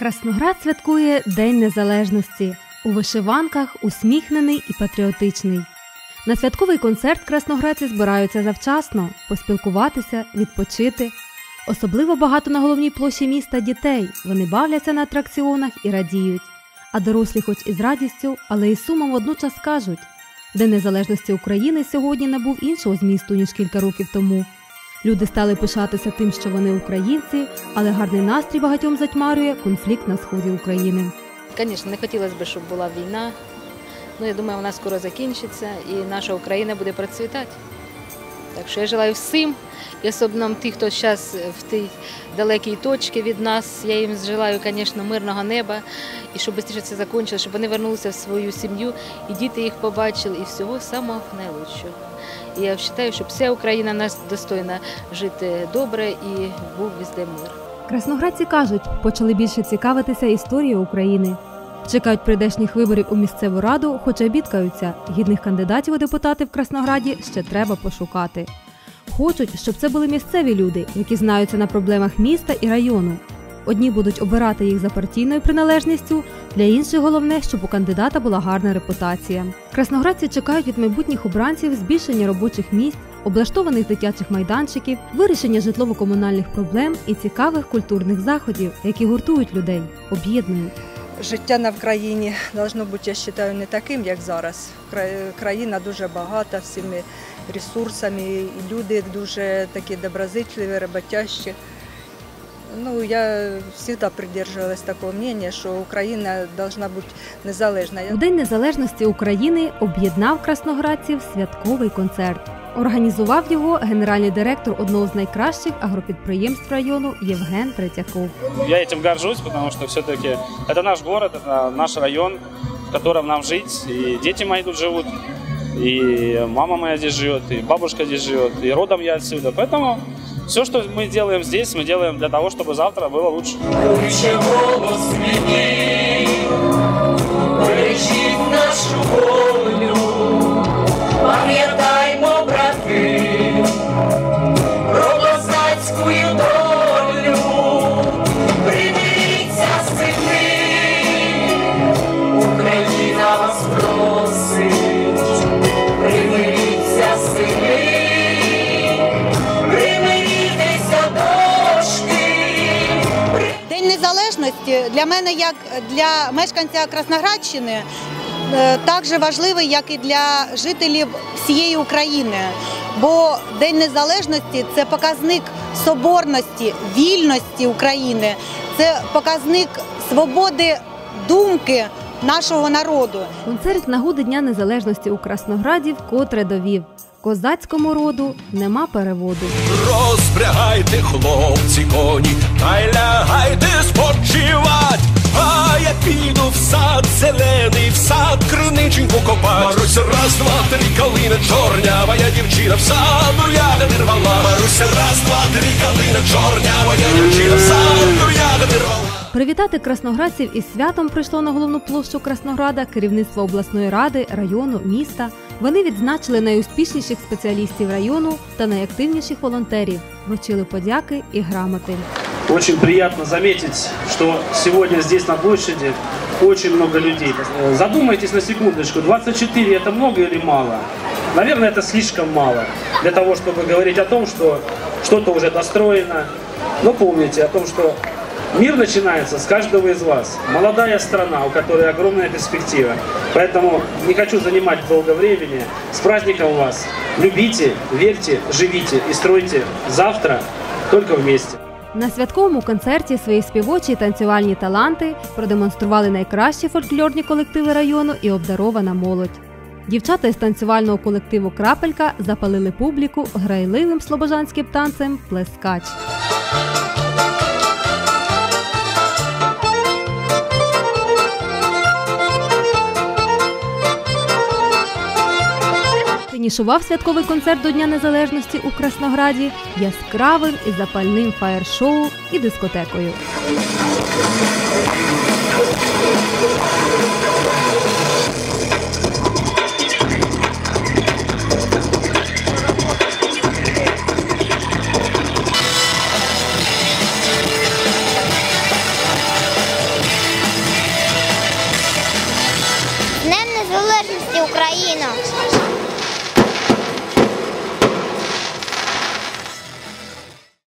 Красноград святкує День Незалежності. У вишиванках усміхнений і патріотичний. На святковий концерт красноградці збираються завчасно, поспілкуватися, відпочити. Особливо багато на головній площі міста дітей. Вони бавляться на атракціонах і радіють. А дорослі, хоч і з радістю, але й сумом водночас кажуть: День Незалежності України сьогодні набув іншого змісту, ніж кілька років тому. Люди стали пишатися тим, що вони українці, але гарний настрій багатьом затьмарює конфлікт на сході України. Звісно, не хотілося б, щоб була війна. Ну, я думаю, вона скоро закінчиться і наша Україна буде процвітати. Так що я желаю всім, і особливо тим, хто зараз в тій далекій точці від нас. Я їм желаю, звісно, мирного неба і щоб швидше це закінчилося, щоб вони вернулися в свою сім'ю і діти їх побачили, і всього самого найкращого. Я вважаю, що вся Україна нас достойна жити добре і був везде мир. Красноградці кажуть, почали більше цікавитися історією України. Чекають прийдешніх виборів у місцеву раду, хоча бідкаються. Гідних кандидатів у депутати в Краснограді ще треба пошукати. Хочуть, щоб це були місцеві люди, які знаються на проблемах міста і району. Одні будуть обирати їх за партійною приналежністю, для інших головне, щоб у кандидата була гарна репутація. Красноградці чекають від майбутніх обранців збільшення робочих місць, облаштованих дитячих майданчиків, вирішення житлово-комунальних проблем і цікавих культурних заходів, які гуртують людей, об'єднують. Життя на Вкраїні должно бути, я вважаю, не таким, як зараз. Країна дуже багата всіми ресурсами, і люди дуже такі доброзичливі, роботящі. Ну, я завжди придерживалась такого мнения, що Україна должна бути незалежна. У День Незалежності України об'єднав красноградців святковий концерт. Організував його генеральний директор одного з найкращих агропідприємств району Євген Третьяков. Я этим горжусь, потому что все-таки это наш город, это наш район, в котором нам жить. И дети мои тут живут, и мама моя здесь живет, и бабушка здесь живет, и родом я отсюда. Поэтому все, что мы делаем здесь, мы делаем для того, чтобы завтра было лучше. Незалежності для мене, як для мешканця Красноградщини, е, так же важливий, як і для жителів всієї України. Бо День Незалежності це показник соборності, вільності України, це показник свободи думки нашого народу. Концерт з нагоди Дня Незалежності у Краснограді вкотре довів. Козацькому роду нема переводу. Розпрягайте, хлопці, коні, та й лягайте калина чорнява, я дівчина в саду ягоди рвала. Маруся, раз, два, три, калина чорнява, я дівчина в саду ягоди рвала. Привітати красноградців із святом прийшло на головну площу Краснограда керівництво обласної ради, району, міста. Вони відзначили найуспішніших спеціалістів району та найактивніших волонтерів, вручили подяки і грамоти. Очень приятно заметить, что сегодня здесь на площади очень много людей. Задумайтесь на секундочку, 24 это много или мало? Наверное, это слишком мало для того, чтобы говорить о том, что что-то уже достроено. Но помните о том, что мир начинается с каждого из вас. Молодая страна, у которой огромная перспектива. Поэтому не хочу занимать долго времени. С праздником вас! Любите, верьте, живите и стройте завтра только вместе. На святковому концерті свої співочі і танцювальні таланти продемонстрували найкращі фольклорні колективи району і обдарована молодь. Дівчата із танцювального колективу Крапелька запалили публіку грайливим слобожанським танцем Плескач. Фінішував святковий концерт до Дня Незалежності у Краснограді яскравим і запальним фаєр-шоу і дискотекою. Україна.